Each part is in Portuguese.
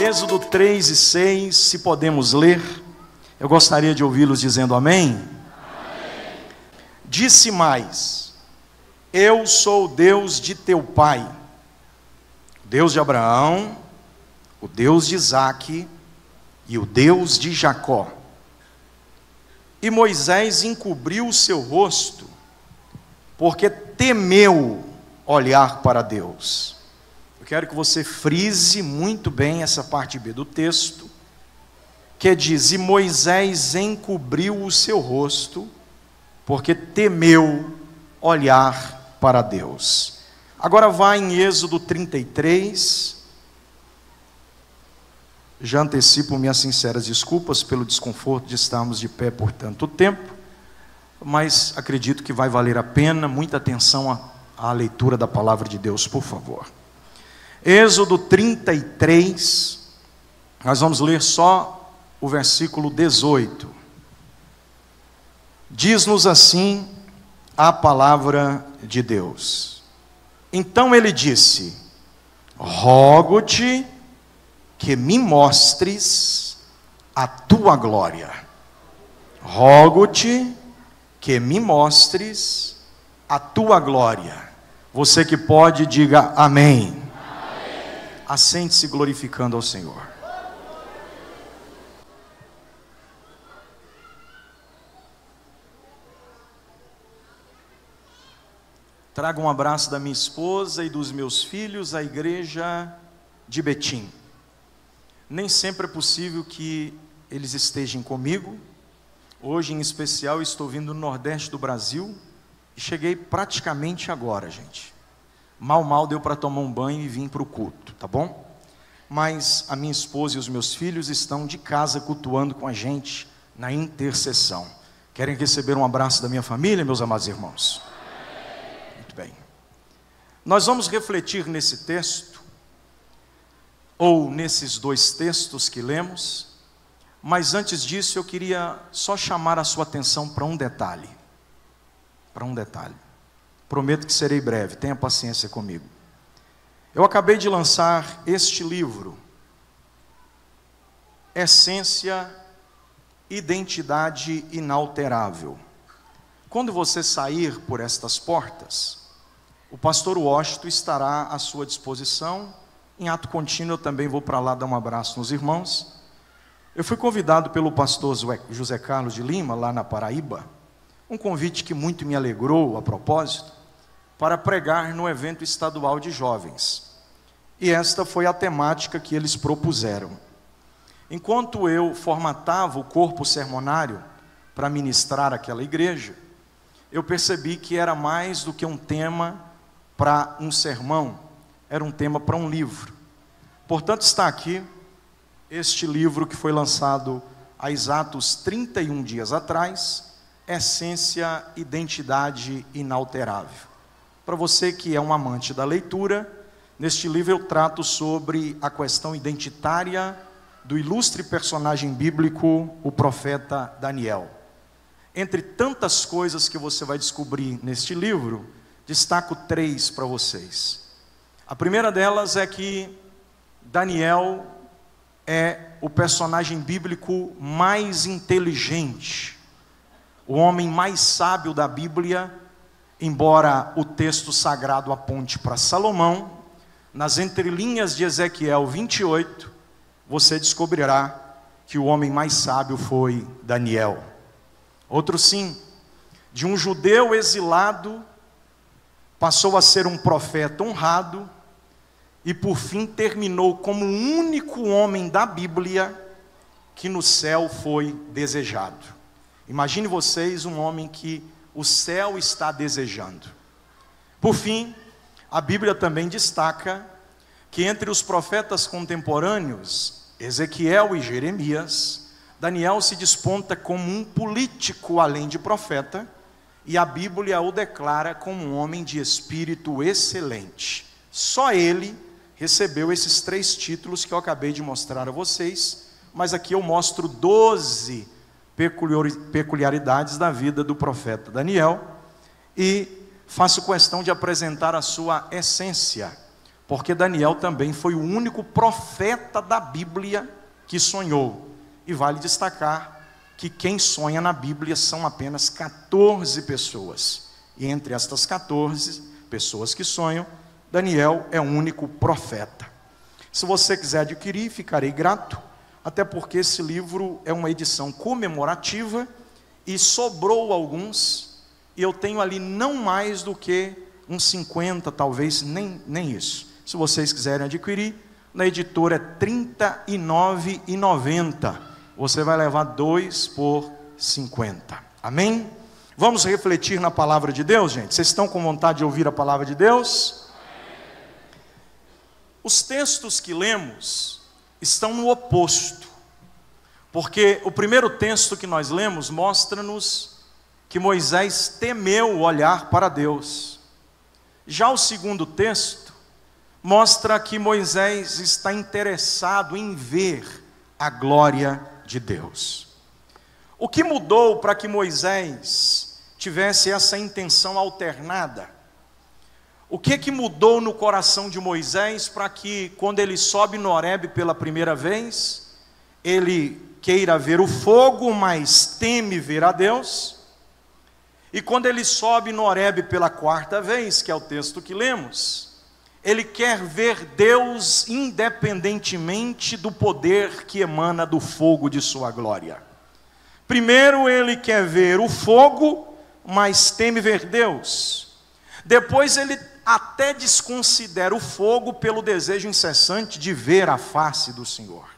Êxodo 3 e 6, se podemos ler, eu gostaria de ouvi-los dizendo amém. Disse mais: Eu sou o Deus de teu pai, Deus de Abraão, o Deus de Isaque e o Deus de Jacó. E Moisés encobriu o seu rosto, porque temeu olhar para Deus. Eu quero que você frise muito bem essa parte B do texto, que diz: E Moisés encobriu o seu rosto, porque temeu olhar para Deus. Agora vai em Êxodo 33. Já antecipo minhas sinceras desculpas pelo desconforto de estarmos de pé por tanto tempo, mas acredito que vai valer a pena. Muita atenção à, à leitura da palavra de Deus, por favor. Êxodo 33, nós vamos ler só o versículo 18. Diz-nos assim a palavra de Deus. Então ele disse: Rogo-te que me mostres a tua glória. Rogo-te que me mostres a tua glória. Você que pode, diga amém. amém. Assente-se glorificando ao Senhor. Trago um abraço da minha esposa e dos meus filhos à igreja de Betim. Nem sempre é possível que eles estejam comigo. Hoje, em especial, estou vindo no Nordeste do Brasil e cheguei praticamente agora, gente. Mal, mal deu para tomar um banho e vim para o culto, tá bom? Mas a minha esposa e os meus filhos estão de casa cultuando com a gente na intercessão. Querem receber um abraço da minha família, meus amados irmãos? Nós vamos refletir nesse texto, ou nesses dois textos que lemos, mas antes disso eu queria só chamar a sua atenção para um detalhe. Para um detalhe. Prometo que serei breve, tenha paciência comigo. Eu acabei de lançar este livro, Essência, Identidade Inalterável. Quando você sair por estas portas, o pastor Washington estará à sua disposição. Em ato contínuo, eu também vou para lá dar um abraço nos irmãos. Eu fui convidado pelo pastor José Carlos de Lima, lá na Paraíba, um convite que muito me alegrou a propósito, para pregar no evento estadual de jovens. E esta foi a temática que eles propuseram. Enquanto eu formatava o corpo sermonário para ministrar aquela igreja, eu percebi que era mais do que um tema para um sermão, era um tema para um livro. Portanto, está aqui este livro que foi lançado há exatos 31 dias atrás, Essência, Identidade Inalterável. Para você que é um amante da leitura, neste livro eu trato sobre a questão identitária do ilustre personagem bíblico, o profeta Daniel. Entre tantas coisas que você vai descobrir neste livro, destaco três para vocês. A primeira delas é que Daniel é o personagem bíblico mais inteligente, o homem mais sábio da Bíblia, embora o texto sagrado aponte para Salomão, nas entrelinhas de Ezequiel 28, você descobrirá que o homem mais sábio foi Daniel. Outro sim, de um judeu exilado passou a ser um profeta honrado e por fim terminou como o único homem da Bíblia que no céu foi desejado. Imagine vocês um homem que o céu está desejando. Por fim, a Bíblia também destaca que entre os profetas contemporâneos, Ezequiel e Jeremias, Daniel se desponta como um político além de profeta e a Bíblia o declara como um homem de espírito excelente. Só ele recebeu esses três títulos que eu acabei de mostrar a vocês, mas aqui eu mostro doze peculiaridades da vida do profeta Daniel e faço questão de apresentar a sua essência, porque Daniel também foi o único profeta da Bíblia que sonhou. E vale destacar que quem sonha na Bíblia são apenas 14 pessoas. E entre estas 14 pessoas que sonham, Daniel é o único profeta. Se você quiser adquirir, ficarei grato, até porque esse livro é uma edição comemorativa e sobrou alguns, e eu tenho ali não mais do que uns 50, talvez, nem, nem isso. Se vocês quiserem adquirir, na editora é R$ 39,90. Você vai levar dois por 50. Amém? Vamos refletir na palavra de Deus, gente? Vocês estão com vontade de ouvir a palavra de Deus? Os textos que lemos estão no oposto, porque o primeiro texto que nós lemos mostra-nos que Moisés temeu olhar para Deus. Já o segundo texto mostra que Moisés está interessado em ver a glória de Deus. O que mudou para que Moisés tivesse essa intenção alternada? O que que mudou no coração de Moisés para que quando ele sobe no Horebe pela primeira vez, ele queira ver o fogo, mas teme ver a Deus? E quando ele sobe no Horebe pela quarta vez, que é o texto que lemos, ele quer ver Deus independentemente do poder que emana do fogo de sua glória. Primeiro ele quer ver o fogo, mas teme ver Deus. Depois ele até desconsidera o fogo pelo desejo incessante de ver a face do Senhor.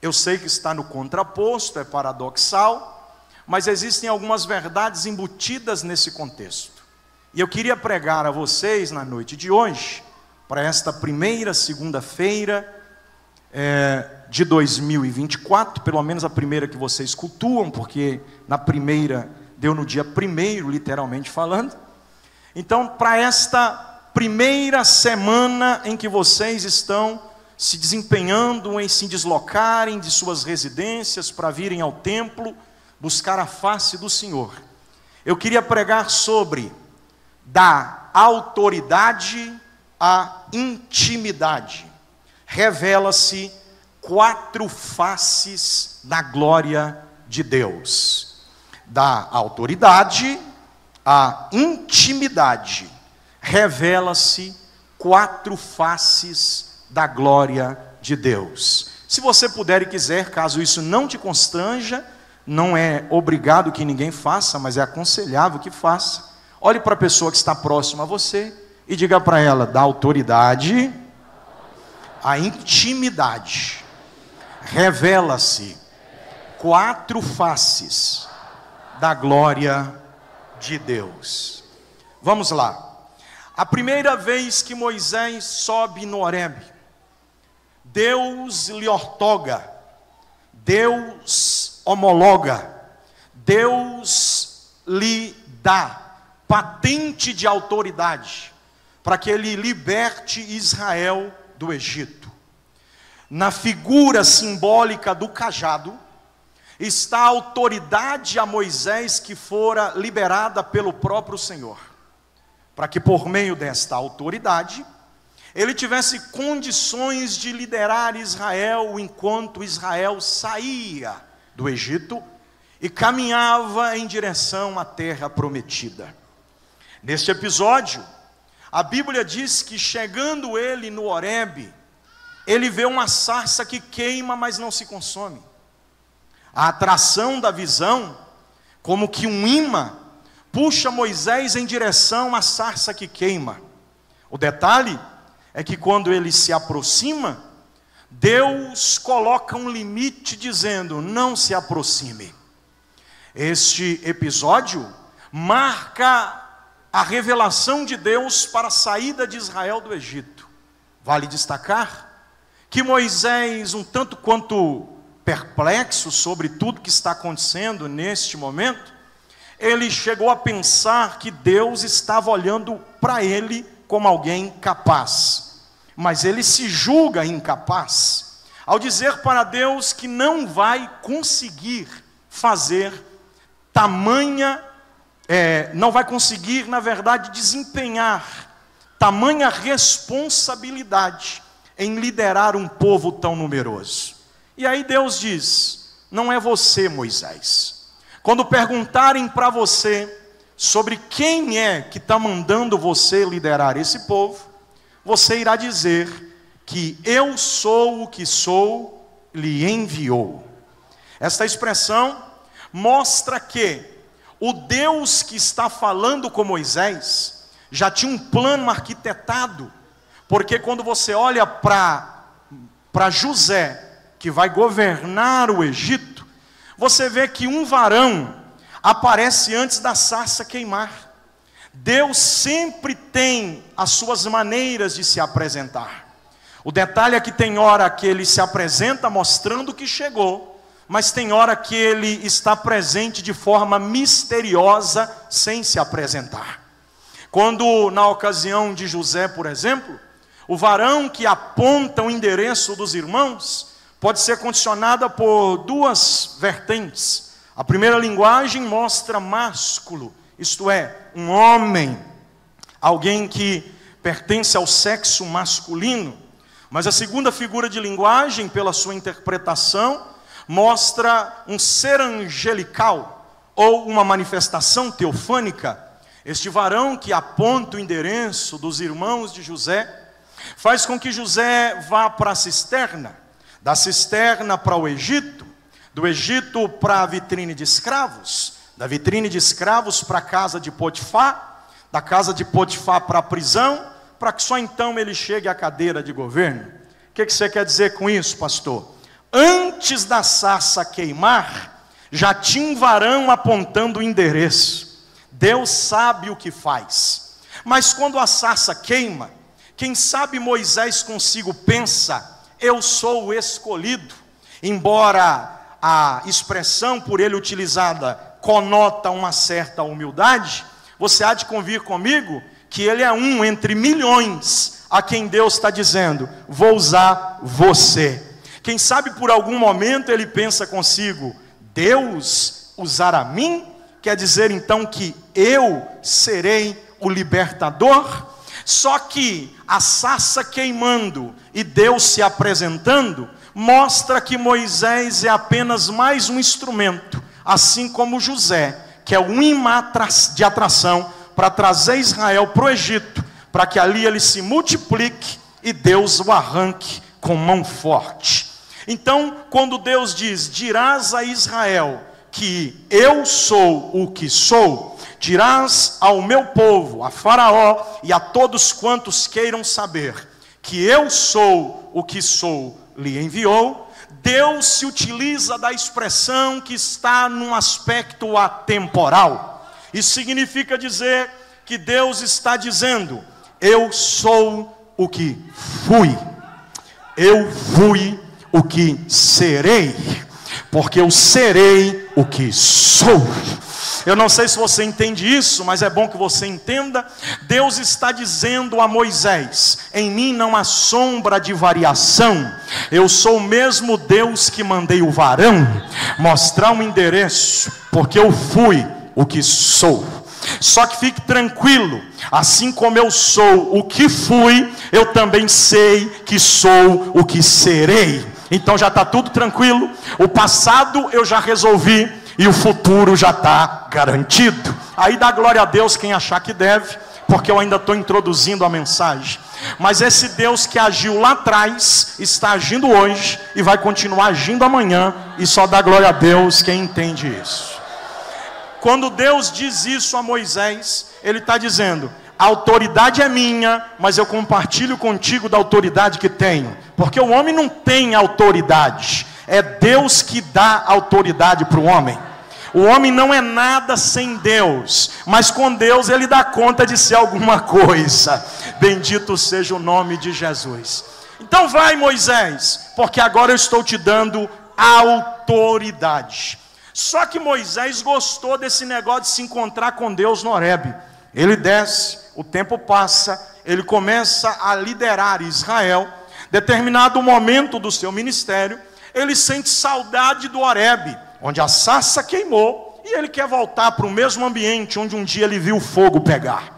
Eu sei que está no contraposto, é paradoxal, mas existem algumas verdades embutidas nesse contexto. E eu queria pregar a vocês na noite de hoje, para esta primeira segunda-feira é, de 2024, pelo menos a primeira que vocês cultuam, porque na primeira deu no dia primeiro, literalmente falando. Então, para esta primeira semana em que vocês estão se desempenhando em se deslocarem de suas residências para virem ao templo buscar a face do Senhor, eu queria pregar sobre da autoridade à intimidade. Revela-se quatro faces da glória de Deus: da autoridade, a intimidade, revela-se quatro faces da glória de Deus. Se você puder e quiser, caso isso não te constranja, não é obrigado que ninguém faça, mas é aconselhável que faça. Olhe para a pessoa que está próxima a você e diga para ela: da autoridade a intimidade, revela-se quatro faces da glória de Deus. Vamos lá. A primeira vez que Moisés sobe no Horebe, Deus lhe ortoga, Deus homologa, Deus lhe dá patente de autoridade para que ele liberte Israel do Egito. Na figura simbólica do cajado, está a autoridade a Moisés que fora liberada pelo próprio Senhor, para que por meio desta autoridade ele tivesse condições de liderar Israel enquanto Israel saía do Egito e caminhava em direção à terra prometida. Neste episódio, a Bíblia diz que chegando ele no Horebe, ele vê uma sarça que queima, mas não se consome a atração da visão, como que um imã, puxa Moisés em direção à sarça que queima. O detalhe é que quando ele se aproxima, Deus coloca um limite dizendo: não se aproxime. Este episódio marca a revelação de Deus para a saída de Israel do Egito. Vale destacar que Moisés, um tanto quanto perplexo sobre tudo que está acontecendo neste momento, ele chegou a pensar que Deus estava olhando para ele como alguém capaz. Mas ele se julga incapaz ao dizer para Deus que não vai conseguir fazer tamanha, é, não vai conseguir, na verdade, desempenhar tamanha responsabilidade em liderar um povo tão numeroso. E aí Deus diz: não é você, Moisés. Quando perguntarem para você sobre quem é que está mandando você liderar esse povo, você irá dizer que eu sou o que sou, lhe enviou. Esta expressão mostra que o Deus que está falando com Moisés já tinha um plano arquitetado, porque quando você olha para José, que vai governar o Egito, você vê que um varão aparece antes da sarça queimar. Deus sempre tem as suas maneiras de se apresentar. O detalhe é que tem hora que ele se apresenta mostrando que chegou, mas tem hora que ele está presente de forma misteriosa sem se apresentar. Quando, na ocasião de José, por exemplo, o varão que aponta o endereço dos irmãos pode ser condicionada por duas vertentes. A primeira linguagem mostra másculo, isto é, um homem, alguém que pertence ao sexo masculino. Mas a segunda figura de linguagem, pela sua interpretação, mostra um ser angelical ou uma manifestação teofânica. Este varão que aponta o endereço dos irmãos de José faz com que José vá para a cisterna, da cisterna para o Egito, do Egito para a vitrine de escravos, da vitrine de escravos para a casa de Potifar, da casa de Potifar para a prisão, para que só então ele chegue à cadeira de governo. O que, que você quer dizer com isso, pastor? Antes da sarça queimar, já tinha um varão apontando o endereço. Deus sabe o que faz. Mas quando a sarça queima, quem sabe Moisés consigo pensa: eu sou o escolhido. Embora a expressão por ele utilizada conota uma certa humildade, você há de convir comigo que ele é um entre milhões a quem Deus está dizendo: vou usar você. Quem sabe por algum momento ele pensa consigo: Deus usar a mim? Quer dizer então que eu serei o libertador? Só que a sassa queimando e Deus se apresentando, mostra que Moisés é apenas mais um instrumento, assim como José, que é o imã de atração para trazer Israel para o Egito, para que ali ele se multiplique e Deus o arranque com mão forte. Então, quando Deus diz: Dirás a Israel que eu sou o que sou, dirás ao meu povo, a Faraó e a todos quantos queiram saber que eu sou o que sou, lhe enviou, Deus se utiliza da expressão que está num aspecto atemporal. Isso significa dizer que Deus está dizendo: Eu sou o que fui, eu fui o que serei, porque eu serei o que sou. Eu não sei se você entende isso, mas é bom que você entenda. Deus está dizendo a Moisés: em mim não há sombra de variação. Eu sou o mesmo Deus que mandei o varão mostrar um endereço, porque eu fui o que sou. Só que fique tranquilo, assim como eu sou o que fui, eu também sei que sou o que serei. Então já está tudo tranquilo. O passado eu já resolvi e o futuro já está garantido. Aí dá glória a Deus quem achar que deve, porque eu ainda estou introduzindo a mensagem. Mas esse Deus que agiu lá atrás, está agindo hoje e vai continuar agindo amanhã, e só dá glória a Deus quem entende isso. Quando Deus diz isso a Moisés, Ele está dizendo: a autoridade é minha, mas eu compartilho contigo da autoridade que tenho, porque o homem não tem autoridade, é Deus que dá autoridade para o homem. O homem não é nada sem Deus, mas com Deus ele dá conta de ser alguma coisa. Bendito seja o nome de Jesus. Então vai, Moisés, porque agora eu estou te dando autoridade. Só que Moisés gostou desse negócio de se encontrar com Deus no Horebe. Ele desce, o tempo passa, ele começa a liderar Israel. Determinado momento do seu ministério, ele sente saudade do Horebe, onde a sarça queimou, e ele quer voltar para o mesmo ambiente onde um dia ele viu o fogo pegar.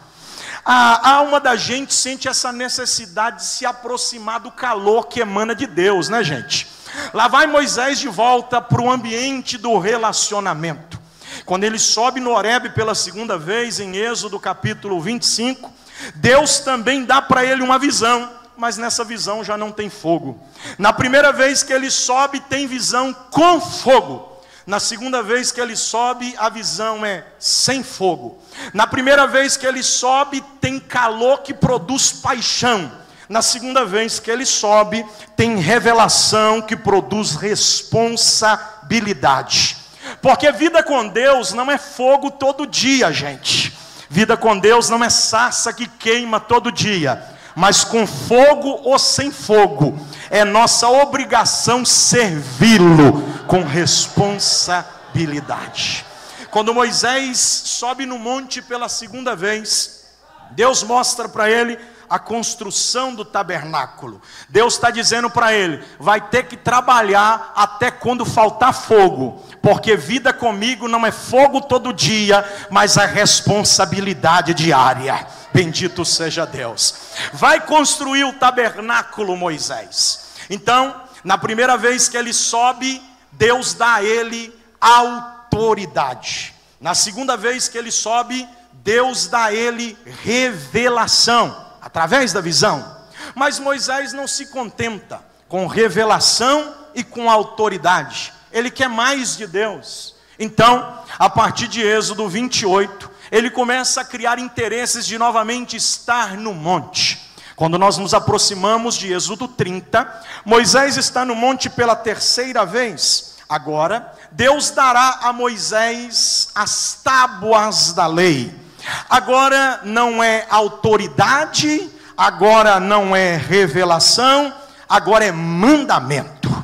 A alma da gente sente essa necessidade de se aproximar do calor que emana de Deus, né, gente? Lá vai Moisés de volta para o ambiente do relacionamento. Quando ele sobe no Horebe pela segunda vez, em Êxodo capítulo 25, Deus também dá para ele uma visão, mas nessa visão já não tem fogo. Na primeira vez que ele sobe, tem visão com fogo. Na segunda vez que ele sobe, a visão é sem fogo. Na primeira vez que ele sobe, tem calor que produz paixão. Na segunda vez que ele sobe, tem revelação que produz responsabilidade. Porque vida com Deus não é fogo todo dia, gente. Vida com Deus não é sarça que queima todo dia, mas com fogo ou sem fogo é nossa obrigação servi-lo com responsabilidade. Quando Moisés sobe no monte pela segunda vez, Deus mostra para ele a construção do tabernáculo. Deus está dizendo para ele: vai ter que trabalhar até quando faltar fogo, porque vida comigo não é fogo todo dia, mas é responsabilidade diária. Bendito seja Deus. Vai construir o tabernáculo, Moisés. Então, na primeira vez que ele sobe, Deus dá a ele autoridade. Na segunda vez que ele sobe, Deus dá a ele revelação, através da visão. Mas Moisés não se contenta com revelação e com autoridade, ele quer mais de Deus. Então, a partir de Êxodo 28, ele começa a criar interesses de novamente estar no monte. Quando nós nos aproximamos de Êxodo 30, Moisés está no monte pela terceira vez. Agora, Deus dará a Moisés as tábuas da lei. Agora não é autoridade, agora não é revelação, agora é mandamento.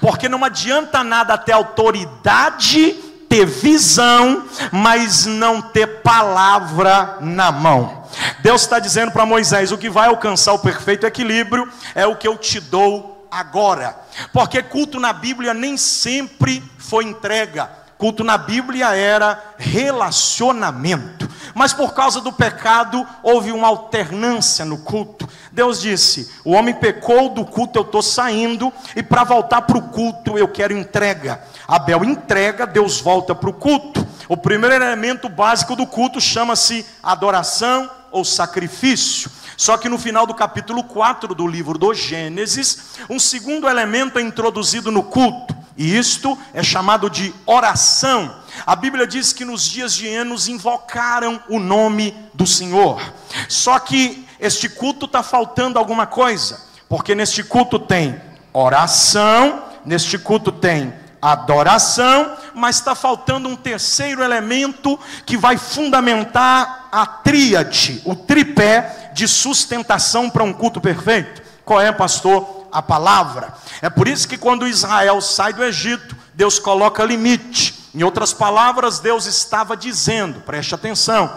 Porque não adianta nada ter autoridade ter visão, mas não ter palavra na mão. Deus está dizendo para Moisés: o que vai alcançar o perfeito equilíbrio é o que eu te dou agora. Porque culto na Bíblia nem sempre foi entrega, culto na Bíblia era relacionamento. Mas por causa do pecado, houve uma alternância no culto. Deus disse: o homem pecou, do culto eu estou saindo, e para voltar para o culto eu quero entrega. Abel entrega, Deus volta para o culto. O primeiro elemento básico do culto chama-se adoração ou sacrifício. Só que no final do capítulo 4 do livro do Gênesis, um segundo elemento é introduzido no culto, e isto é chamado de oração. A Bíblia diz que nos dias de Enos invocaram o nome do Senhor. Só que este culto está faltando alguma coisa, porque neste culto tem oração, neste culto tem adoração, mas está faltando um terceiro elemento que vai fundamentar a tríade, o tripé de sustentação para um culto perfeito. Qual é, pastor? A palavra. É por isso que quando Israel sai do Egito, Deus coloca limite. Em outras palavras, Deus estava dizendo, preste atenção,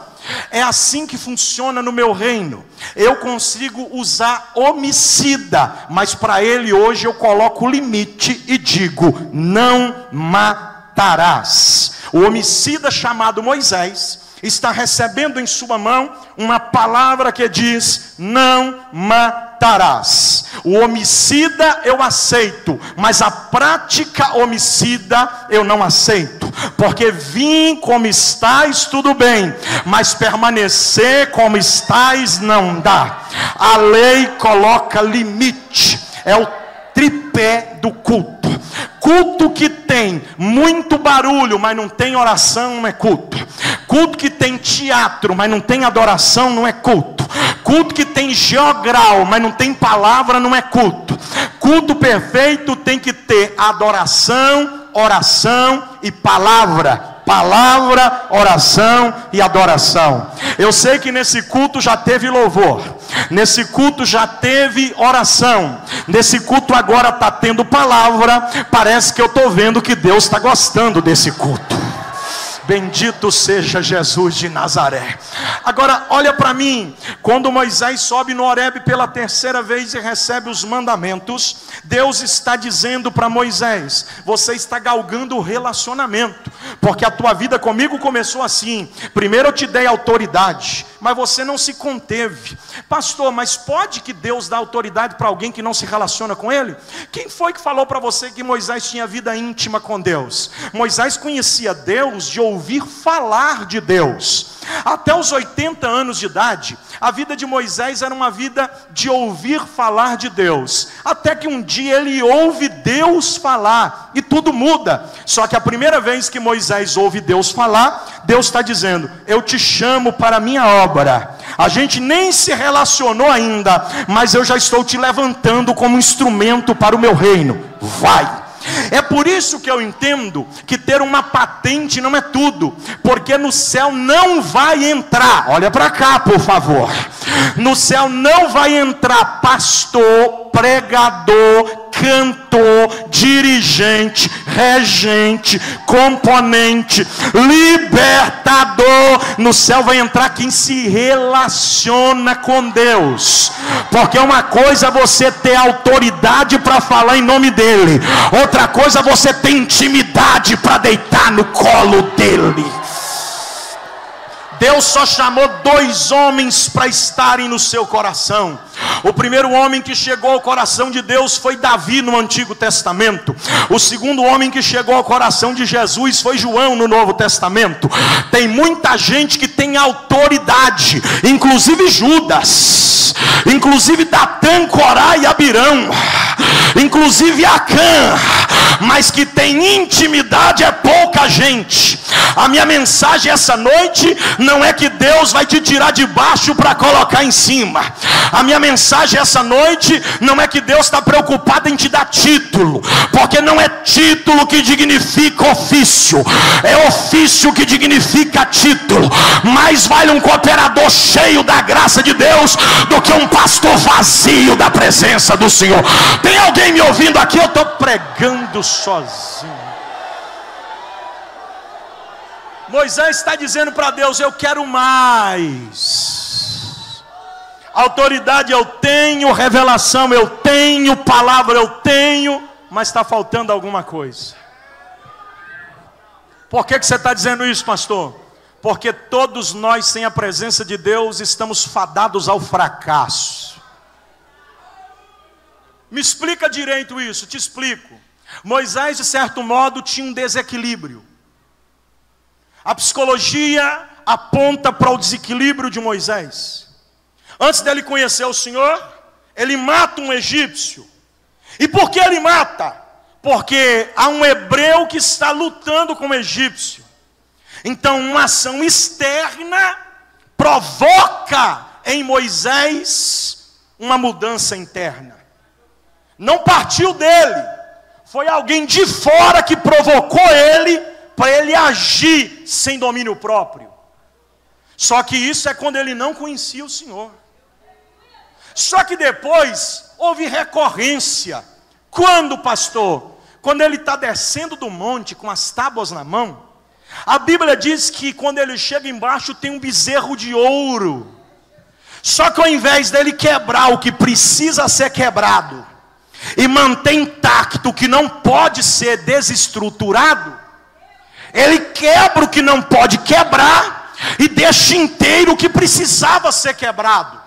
é assim que funciona no meu reino. Eu consigo usar homicida, mas para ele hoje eu coloco limite e digo: não matarás. O homicida chamado Moisés está recebendo em sua mão uma palavra que diz: não matarás. O homicida eu aceito, mas a prática homicida eu não aceito, porque vim como estás, tudo bem, mas permanecer como estás não dá. A lei coloca limite, é o tripé do culto. Culto que tem muito barulho, mas não tem oração, não é culto. Culto que tem teatro, mas não tem adoração, não é culto. Culto que tem geogral, mas não tem palavra, não é culto. Culto perfeito tem que ter adoração, oração e palavra palavra, oração e adoração. Eu sei que nesse culto já teve louvor, nesse culto já teve oração, nesse culto agora está tendo palavra. Parece que eu estou vendo que Deus está gostando desse culto. Bendito seja Jesus de Nazaré. Agora, olha para mim. Quando Moisés sobe no Horebe pela terceira vez e recebe os mandamentos, Deus está dizendo para Moisés: Você está galgando o relacionamento, porque a tua vida comigo começou assim. Primeiro eu te dei autoridade, mas você não se conteve. Pastor, mas pode que Deus dá autoridade para alguém que não se relaciona com Ele? Quem foi que falou para você que Moisés tinha vida íntima com Deus? Moisés conhecia Deus de ouvir falar de Deus. Até os 80 anos de idade, a vida de Moisés era uma vida de ouvir falar de Deus. Até que um dia ele ouve Deus falar e tudo muda. Só que a primeira vez que Moisés ouve Deus falar, Deus está dizendo: Eu te chamo para a minha obra. A gente nem se relacionou ainda, mas eu já estou te levantando como instrumento para o meu reino. Vai. É por isso que eu entendo que ter uma patente não é tudo, porque no céu não vai entrar, olha para cá, por favor. No céu não vai entrar pastor, pregador, cantor, dirigente, regente, componente, libertador. No céu vai entrar quem se relaciona com Deus, porque uma coisa é você ter autoridade para falar em nome dEle, outra coisa é você ter intimidade para deitar no colo dEle. Deus só chamou dois homens para estarem no seu coração. O primeiro homem que chegou ao coração de Deus foi Davi no Antigo Testamento. O segundo homem que chegou ao coração de Jesus foi João no Novo Testamento. Tem muita gente que tem autoridade, inclusive Judas, inclusive Datã, Corá e Abirão, inclusive Acã, mas que tem intimidade é pouca gente. A minha mensagem essa noite não é que Deus vai te tirar de baixo para colocar em cima. A minha mensagem essa noite não é que Deus está preocupado em te dar título, porque não é título que dignifica ofício, é ofício que dignifica título. Mais vale um cooperador cheio da graça de Deus do que um pastor vazio da presença do Senhor. Tem alguém me ouvindo aqui? Eu estou pregando sozinho. Moisés está dizendo para Deus: Eu quero mais. Autoridade eu tenho, revelação eu tenho, palavra eu tenho, mas está faltando alguma coisa. Por que, que você está dizendo isso, pastor? Porque todos nós, sem a presença de Deus, estamos fadados ao fracasso. Me explica direito isso, te explico. Moisés, de certo modo, tinha um desequilíbrio. A psicologia aponta para o desequilíbrio de Moisés. Antes dele conhecer o Senhor, ele mata um egípcio. E por que ele mata? Porque há um hebreu que está lutando com o egípcio. Então, uma ação externa provoca em Moisés uma mudança interna. Não partiu dele, foi alguém de fora que provocou ele para ele agir sem domínio próprio. Só que isso é quando ele não conhecia o Senhor. Só que depois houve recorrência. Quando, pastor? Quando ele está descendo do monte com as tábuas na mão, a Bíblia diz que quando ele chega embaixo tem um bezerro de ouro. Só que ao invés dele quebrar o que precisa ser quebrado e manter intacto o que não pode ser desestruturado, ele quebra o que não pode quebrar e deixa inteiro o que precisava ser quebrado.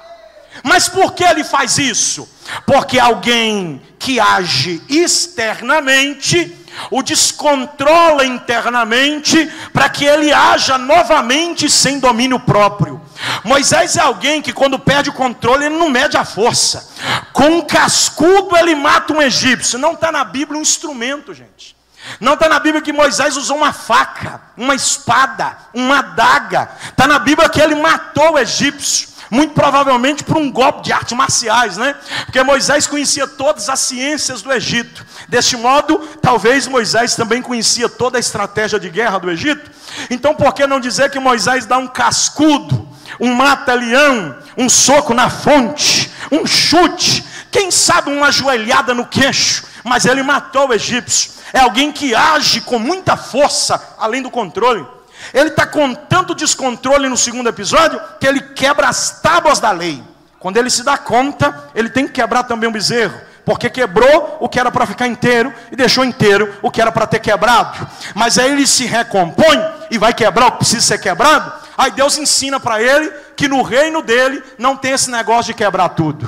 Mas por que ele faz isso? Porque alguém que age externamente o descontrola internamente para que ele haja novamente sem domínio próprio. Moisés é alguém que quando perde o controle ele não mede a força. Com um cascudo ele mata um egípcio. Não está na Bíblia um instrumento, gente. Não está na Bíblia que Moisés usou uma faca, uma espada, uma adaga. Está na Bíblia que ele matou o egípcio. Muito provavelmente por um golpe de artes marciais, né? Porque Moisés conhecia todas as ciências do Egito. Deste modo, talvez Moisés também conhecia toda a estratégia de guerra do Egito. Então, por que não dizer que Moisés dá um cascudo, um mata-leão, um soco na fonte, um chute, quem sabe uma joelhada no queixo, mas ele matou o egípcio é alguém que age com muita força, além do controle. Ele está com tanto descontrole no segundo episódio que ele quebra as tábuas da lei. Quando ele se dá conta, ele tem que quebrar também o bezerro. Porque quebrou o que era para ficar inteiro e deixou inteiro o que era para ter quebrado. Mas aí ele se recompõe e vai quebrar o que precisa ser quebrado. Aí Deus ensina para ele que no reino dele não tem esse negócio de quebrar tudo.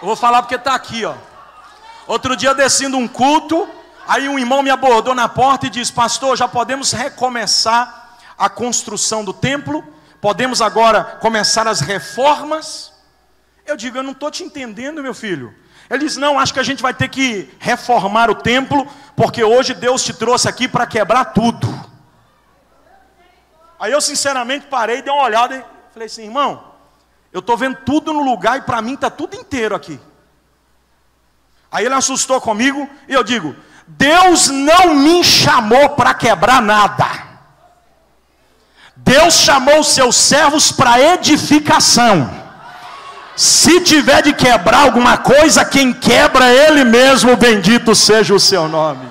Eu vou falar porque está aqui, ó. Outro dia descendo um culto, aí um irmão me abordou na porta e disse: Pastor, já podemos recomeçar a construção do templo? Podemos agora começar as reformas? Eu digo: Eu não estou te entendendo, meu filho. Ele diz: Não, acho que a gente vai ter que reformar o templo, porque hoje Deus te trouxe aqui para quebrar tudo. Aí eu sinceramente parei, dei uma olhada e falei assim: Irmão, eu estou vendo tudo no lugar e para mim está tudo inteiro aqui. Aí ele assustou comigo e eu digo: Deus não me chamou para quebrar nada. Deus chamou os seus servos para edificação. Se tiver de quebrar alguma coisa, quem quebra é Ele mesmo, bendito seja o seu nome.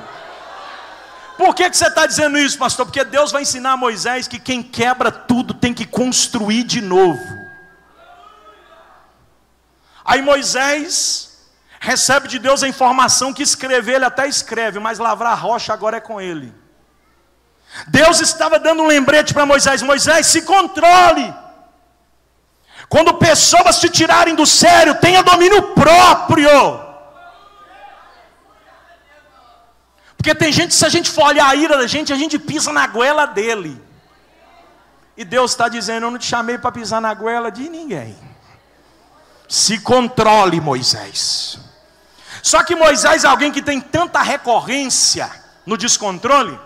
Por que, que você está dizendo isso, pastor? Porque Deus vai ensinar a Moisés que quem quebra tudo tem que construir de novo. Aí Moisés recebe de Deus a informação que escrever, ele até escreve, mas lavrar a rocha agora é com ele. Deus estava dando um lembrete para Moisés: Moisés, se controle. Quando pessoas te tirarem do sério, tenha domínio próprio. Porque tem gente, se a gente for olhar a ira da gente, a gente pisa na goela dele. E Deus está dizendo: Eu não te chamei para pisar na goela de ninguém. Se controle, Moisés. Só que Moisés é alguém que tem tanta recorrência no descontrole,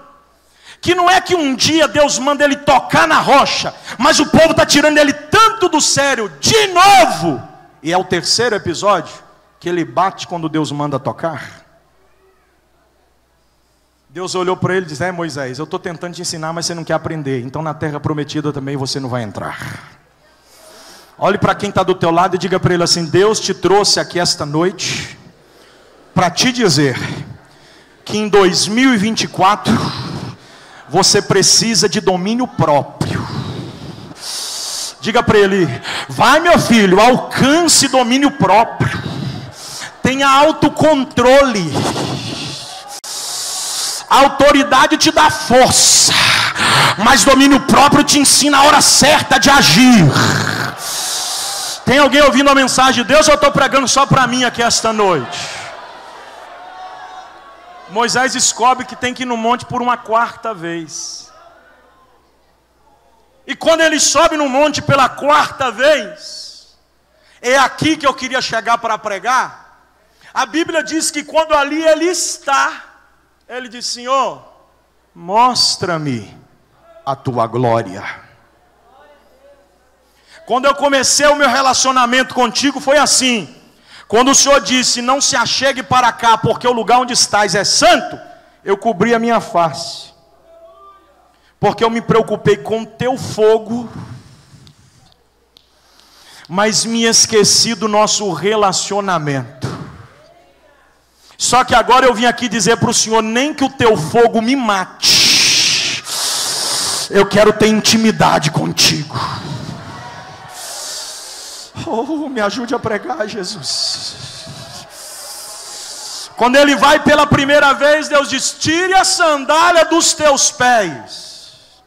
que não é que um dia Deus manda ele tocar na rocha, mas o povo está tirando ele tanto do sério, de novo. E é o terceiro episódio que ele bate quando Deus manda tocar. Deus olhou para ele e disse: É Moisés, eu estou tentando te ensinar, mas você não quer aprender, então na terra prometida também você não vai entrar. Olhe para quem está do teu lado e diga para ele assim: Deus te trouxe aqui esta noite para te dizer que em 2024 você precisa de domínio próprio. Diga para ele: vai meu filho, alcance domínio próprio, tenha autocontrole. A autoridade te dá força, mas domínio próprio te ensina a hora certa de agir. Tem alguém ouvindo a mensagem de Deus ou eu estou pregando só para mim aqui esta noite? Moisés descobre que tem que ir no monte por uma quarta vez. E quando ele sobe no monte pela quarta vez, é aqui que eu queria chegar para pregar. A Bíblia diz que quando ali ele está, ele diz: Senhor, mostra-me a tua glória. Quando eu comecei o meu relacionamento contigo, foi assim. Quando o Senhor disse: Não se achegue para cá, porque o lugar onde estás é santo, eu cobri a minha face, porque eu me preocupei com o teu fogo, mas me esqueci do nosso relacionamento. Só que agora eu vim aqui dizer para o Senhor: nem que o teu fogo me mate, eu quero ter intimidade contigo. Oh, me ajude a pregar, Jesus. Quando ele vai pela primeira vez, Deus diz: tire a sandália dos teus pés,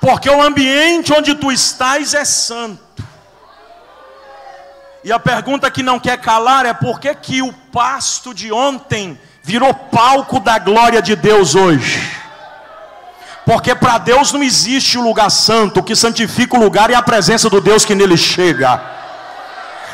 porque o ambiente onde tu estás é santo. E a pergunta que não quer calar é: por que, que o pasto de ontem virou palco da glória de Deus hoje? Porque para Deus não existe o lugar santo, o que santifica o lugar é a presença do Deus que nele chega.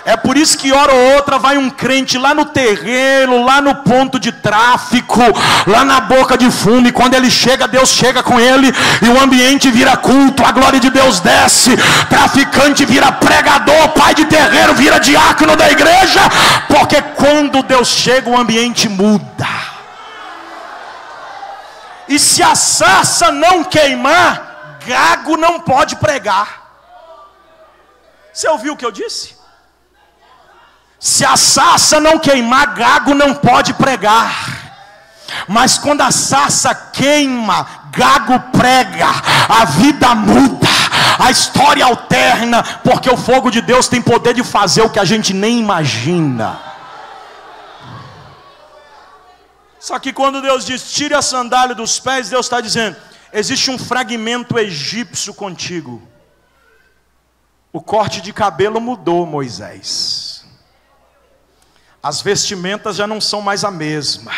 É por isso que hora ou outra vai um crente lá no terreno, lá no ponto de tráfico, lá na boca de fumo, e quando ele chega, Deus chega com ele, e o ambiente vira culto, a glória de Deus desce, traficante vira pregador, pai de terreiro vira diácono da igreja, porque quando Deus chega, o ambiente muda. E se a sarça não queimar, gago não pode pregar. Você ouviu o que eu disse? Se a sarça não queimar, gago não pode pregar. Mas quando a sarça queima, gago prega, a vida muda, a história alterna, porque o fogo de Deus tem poder de fazer o que a gente nem imagina. Só que quando Deus diz, tire a sandália dos pés, Deus está dizendo, existe um fragmento egípcio contigo. O corte de cabelo mudou, Moisés. As vestimentas já não são mais a mesma.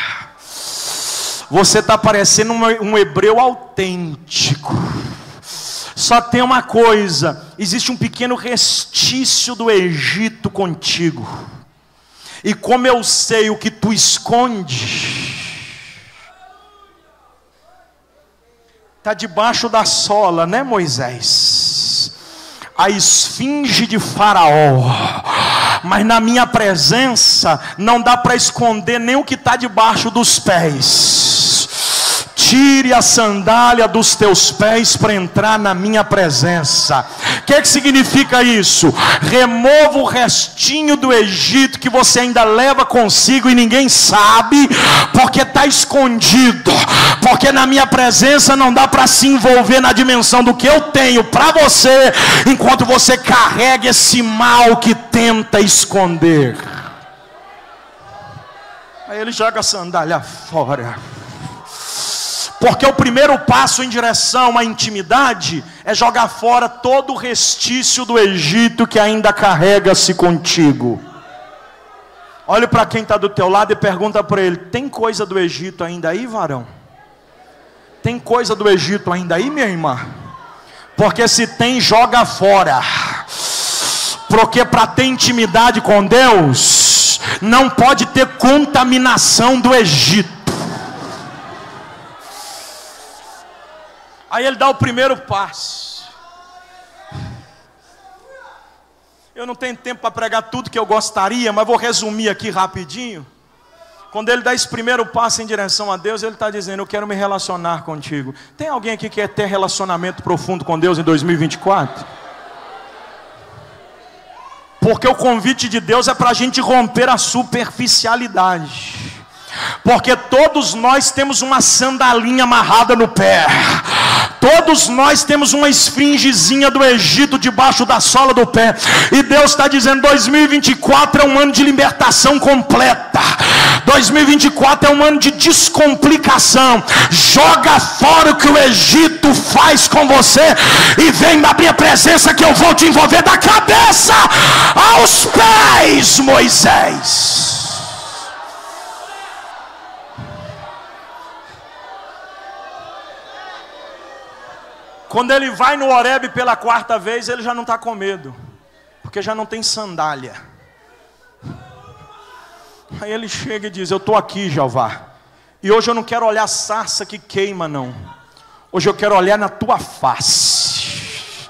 Você está parecendo um, hebreu autêntico. Só tem uma coisa: existe um pequeno restício do Egito contigo. E como eu sei o que tu esconde, está debaixo da sola, né, Moisés? A esfinge de Faraó mas na minha presença não dá para esconder nem o que está debaixo dos pés. Tire a sandália dos teus pés para entrar na minha presença. O que, que significa isso? Remova o restinho do Egito que você ainda leva consigo e ninguém sabe, porque está escondido. Porque na minha presença não dá para se envolver na dimensão do que eu tenho para você, enquanto você carrega esse mal que tenta esconder. Aí ele joga a sandália fora. Porque o primeiro passo em direção à intimidade é jogar fora todo o restício do Egito que ainda carrega-se contigo. Olhe para quem está do teu lado e pergunta para ele: tem coisa do Egito ainda aí, varão? Tem coisa do Egito ainda aí, minha irmã? Porque se tem, joga fora. Porque para ter intimidade com Deus, não pode ter contaminação do Egito. Aí ele dá o primeiro passo. Eu não tenho tempo para pregar tudo que eu gostaria, mas vou resumir aqui rapidinho. Quando ele dá esse primeiro passo em direção a Deus, ele está dizendo: Eu quero me relacionar contigo. Tem alguém aqui que quer ter relacionamento profundo com Deus em 2024? Porque o convite de Deus é para a gente romper a superficialidade. Porque todos nós temos uma sandalinha amarrada no pé. Todos nós temos uma esfingezinha do Egito debaixo da sola do pé. E Deus está dizendo: 2024 é um ano de libertação completa. 2024 é um ano de descomplicação. Joga fora o que o Egito faz com você e vem na minha presença que eu vou te envolver da cabeça aos pés, Moisés. Quando ele vai no Oreb pela quarta vez, ele já não está com medo, porque já não tem sandália. Aí ele chega e diz: Eu estou aqui, Jeová, e hoje eu não quero olhar a sarça que queima, não. Hoje eu quero olhar na tua face.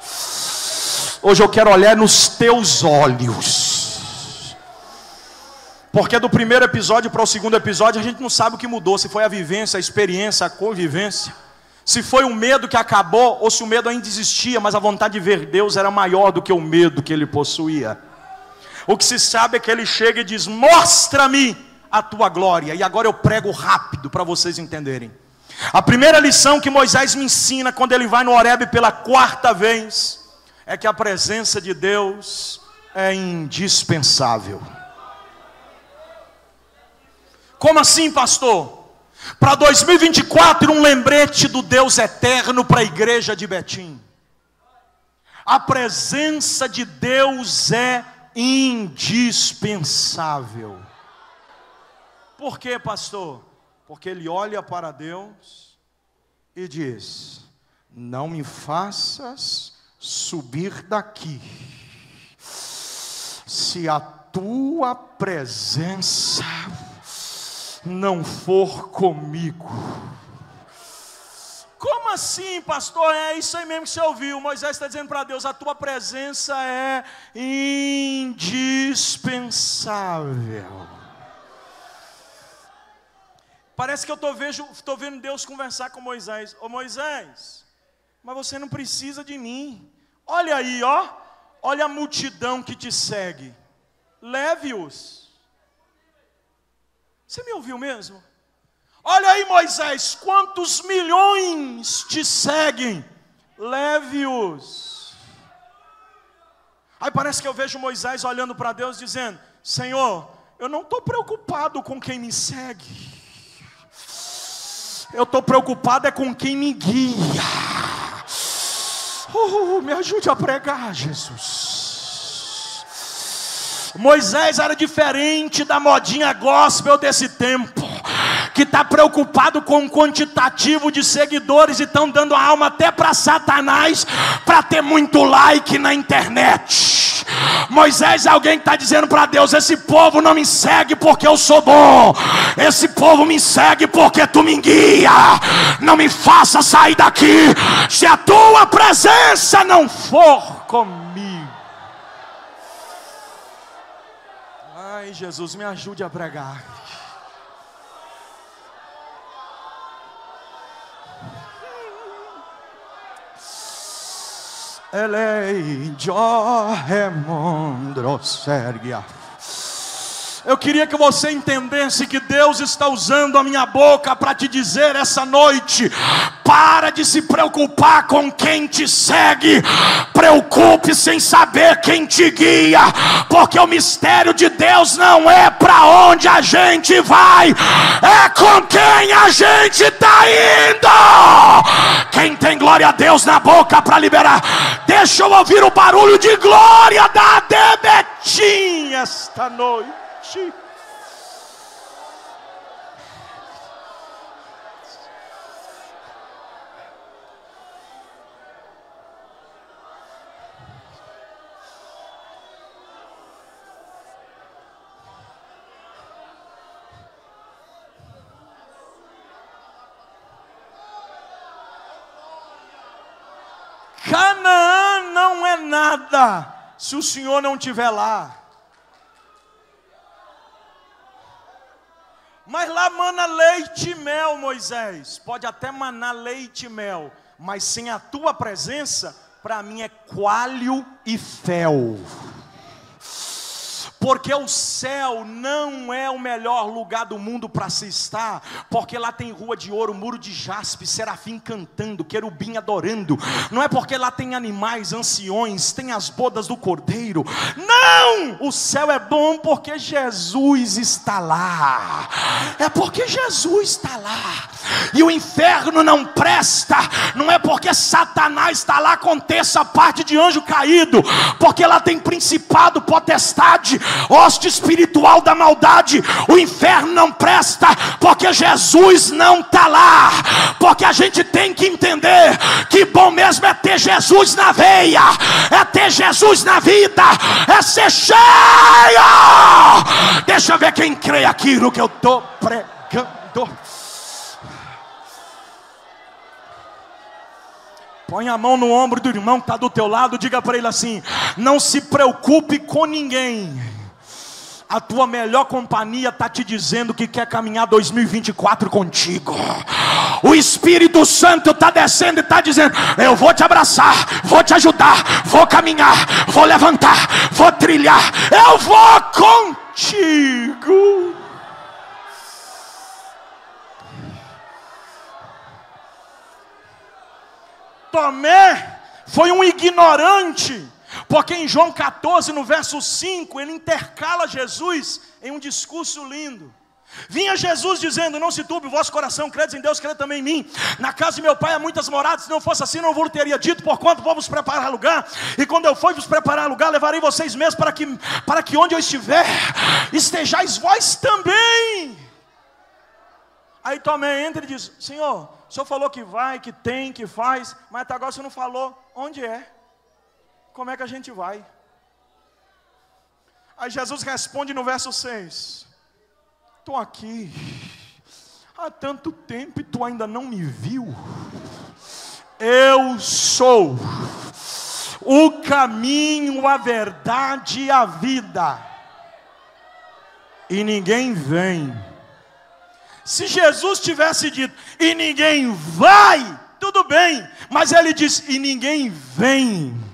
Hoje eu quero olhar nos teus olhos. Porque do primeiro episódio para o segundo episódio a gente não sabe o que mudou, se foi a vivência, a experiência, a convivência se foi o medo que acabou ou se o medo ainda existia, mas a vontade de ver Deus era maior do que o medo que ele possuía. O que se sabe é que ele chega e diz: Mostra-me a tua glória. E agora eu prego rápido para vocês entenderem. A primeira lição que Moisés me ensina quando ele vai no Horebe pela quarta vez é que a presença de Deus é indispensável. Como assim, pastor? Para 2024, um lembrete do Deus eterno para a igreja de Betim. A presença de Deus é indispensável. Por quê, pastor? Porque ele olha para Deus e diz: Não me faças subir daqui, se a tua presença não for comigo. Como assim, pastor? É isso aí mesmo que você ouviu. Moisés está dizendo para Deus: a tua presença é indispensável. Parece que eu estou vendo Deus conversar com Moisés. Ô Moisés, mas você não precisa de mim. Olha aí, ó. Olha a multidão que te segue. Leve-os. Você me ouviu mesmo? Olha aí, Moisés, quantos milhões te seguem? Leve-os. Aí parece que eu vejo Moisés olhando para Deus dizendo: Senhor, eu não estou preocupado com quem me segue. Eu estou preocupado é com quem me guia. Uh, me ajude a pregar, Jesus. Moisés era diferente da modinha gospel desse tempo, que está preocupado com o quantitativo de seguidores e estão dando a alma até para Satanás para ter muito like na internet. Moisés é alguém que está dizendo para Deus: esse povo não me segue porque eu sou bom, esse povo me segue porque tu me guia. Não me faça sair daqui se a tua presença não for comigo. Ai, Jesus, me ajude a pregar. Elei, Remondro, Sérgia. Eu queria que você entendesse que Deus está usando a minha boca para te dizer essa noite: para de se preocupar com quem te segue, preocupe-se em saber quem te guia, porque o mistério de Deus não é para onde a gente vai, é com quem a gente está indo. Quem tem glória a Deus na boca para liberar, deixa eu ouvir o barulho de glória da Debetinha esta noite. Canaã não é nada se o Senhor não estiver lá. Mas lá mana leite e mel, Moisés. Pode até manar leite e mel, mas sem a tua presença, para mim é coalho e fel porque o céu não é o melhor lugar do mundo para se estar, porque lá tem rua de ouro, muro de jaspe, serafim cantando, querubim adorando, não é porque lá tem animais, anciões, tem as bodas do cordeiro, não! O céu é bom porque Jesus está lá, é porque Jesus está lá, e o inferno não presta, não é porque Satanás está lá com terça parte de anjo caído, porque lá tem principado, potestade, hoste espiritual da maldade, o inferno não presta, porque Jesus não está lá, porque a gente tem que entender que bom mesmo é ter Jesus na veia, é ter Jesus na vida, é ser cheio. Deixa eu ver quem crê aqui no que eu estou pregando. Põe a mão no ombro do irmão que está do teu lado, diga para ele assim: não se preocupe com ninguém. A tua melhor companhia está te dizendo que quer caminhar 2024 contigo. O Espírito Santo está descendo e está dizendo: Eu vou te abraçar, vou te ajudar, vou caminhar, vou levantar, vou trilhar, eu vou contigo. Tomé foi um ignorante, porque em João 14, no verso 5, ele intercala Jesus em um discurso lindo. Vinha Jesus dizendo: Não se turbe o vosso coração, credes em Deus, crede também em mim. Na casa de meu pai há muitas moradas, se não fosse assim, não vos teria dito, porquanto vou vos preparar lugar. E quando eu for vos preparar lugar, levarei vocês mesmos para que, para que onde eu estiver, estejais vós também. Aí Tomé entra e diz: Senhor, o senhor falou que vai, que tem, que faz, mas até agora você não falou onde é. Como é que a gente vai? Aí Jesus responde no verso 6: Estou aqui há tanto tempo e tu ainda não me viu. Eu sou o caminho, a verdade e a vida. E ninguém vem se Jesus tivesse dito, e ninguém vai, tudo bem, mas ele disse, e ninguém vem.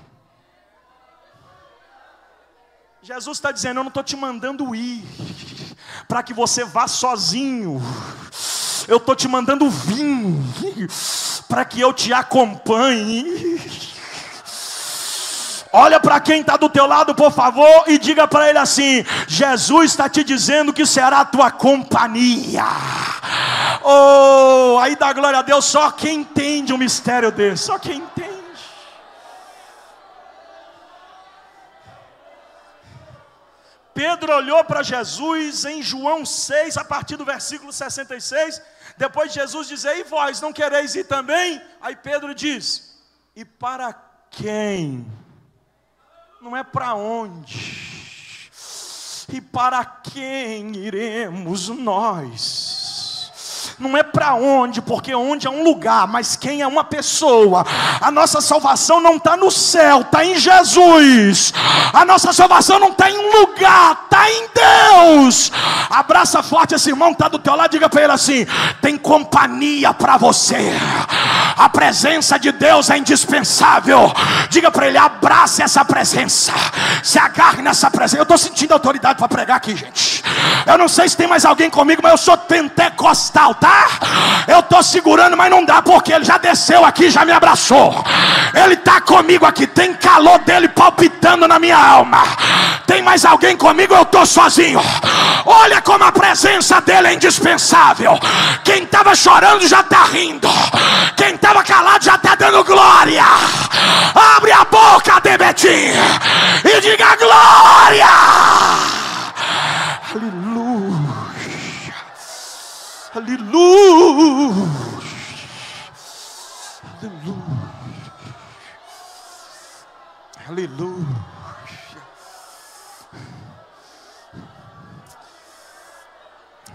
Jesus está dizendo: Eu não estou te mandando ir, para que você vá sozinho. Eu estou te mandando vir para que eu te acompanhe. Olha para quem está do teu lado, por favor, e diga para ele assim: Jesus está te dizendo que será a tua companhia. Oh, aí dá glória a Deus, só quem entende um mistério desse, só quem entende. Pedro olhou para Jesus em João 6, a partir do versículo 66. Depois Jesus diz: E vós não quereis ir também? Aí Pedro diz: E para quem? não é para onde e para quem iremos nós não é para onde, porque onde é um lugar, mas quem é uma pessoa. A nossa salvação não está no céu, está em Jesus. A nossa salvação não está em um lugar, está em Deus. Abraça forte esse irmão que está do teu lado, diga para ele assim: tem companhia para você. A presença de Deus é indispensável. Diga para ele: abrace essa presença. Se agarre nessa presença. Eu estou sentindo autoridade para pregar aqui, gente. Eu não sei se tem mais alguém comigo, mas eu sou pentecostal, tá? Eu estou segurando, mas não dá, porque ele já desceu aqui, já me abraçou. Ele está comigo aqui, tem calor dele palpitando na minha alma. Tem mais alguém comigo? Eu estou sozinho. Olha como a presença dele é indispensável. Quem estava chorando já está rindo. Quem estava calado já está dando glória. Abre a boca, Debetinho, e diga glória. Aleluia. Aleluia. Aleluia.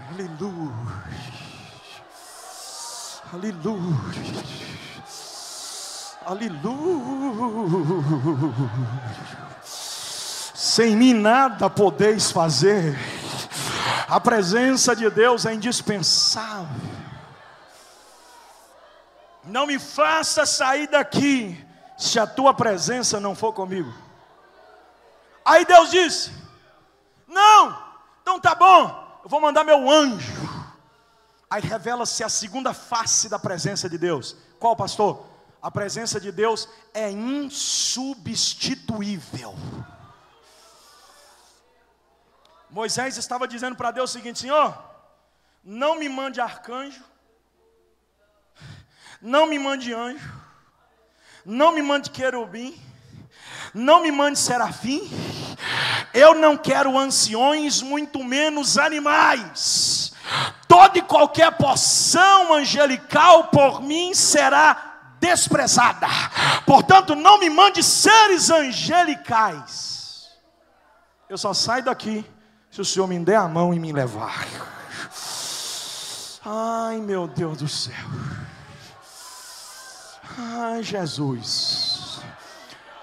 Aleluia. Aleluia. Aleluia. Sem mim nada podeis fazer. A presença de Deus é indispensável. Não me faça sair daqui se a tua presença não for comigo. Aí Deus disse: Não, então tá bom, eu vou mandar meu anjo. Aí revela-se a segunda face da presença de Deus. Qual, pastor? A presença de Deus é insubstituível. Moisés estava dizendo para Deus o seguinte: Senhor, não me mande arcanjo, não me mande anjo, não me mande querubim, não me mande serafim, eu não quero anciões, muito menos animais. Toda e qualquer poção angelical por mim será desprezada. Portanto, não me mande seres angelicais. Eu só saio daqui se o Senhor me der a mão e me levar. Ai, meu Deus do céu. Ai, Jesus.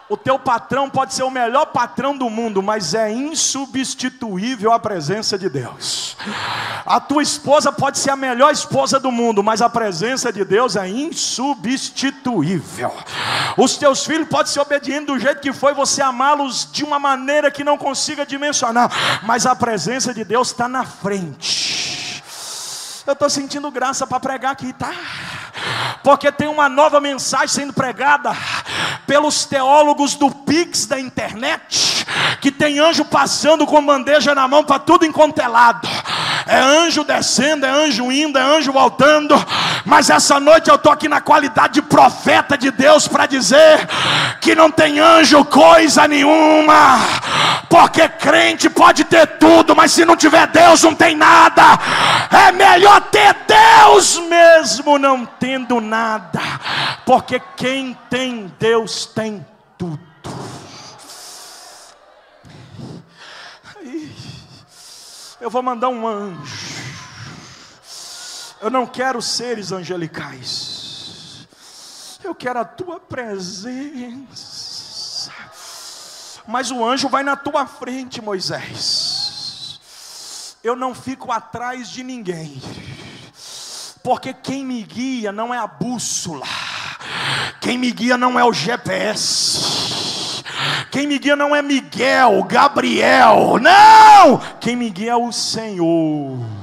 O teu patrão pode ser o melhor patrão do mundo, mas é insubstituível a presença de Deus. A tua esposa pode ser a melhor esposa do mundo, mas a presença de Deus é insubstituível. Os teus filhos podem ser obedientes do jeito que foi, você amá-los de uma maneira que não consiga dimensionar, mas a presença de Deus está na frente. Eu estou sentindo graça para pregar aqui, tá? porque tem uma nova mensagem sendo pregada pelos teólogos do Pix da internet, que tem anjo passando com bandeja na mão para tudo enquanto é lado. É anjo descendo, é anjo indo, é anjo voltando. Mas essa noite eu estou aqui na qualidade de profeta de Deus para dizer que não tem anjo coisa nenhuma. Porque crente pode ter tudo, mas se não tiver Deus não tem nada. É melhor ter Deus mesmo não tendo nada. Porque quem tem Deus tem tudo. Eu vou mandar um anjo. Eu não quero seres angelicais. Eu quero a tua presença. Mas o anjo vai na tua frente, Moisés. Eu não fico atrás de ninguém. Porque quem me guia não é a bússola. Quem me guia não é o GPS. Quem me guia não é Miguel, Gabriel. Não! Quem me guia é o Senhor.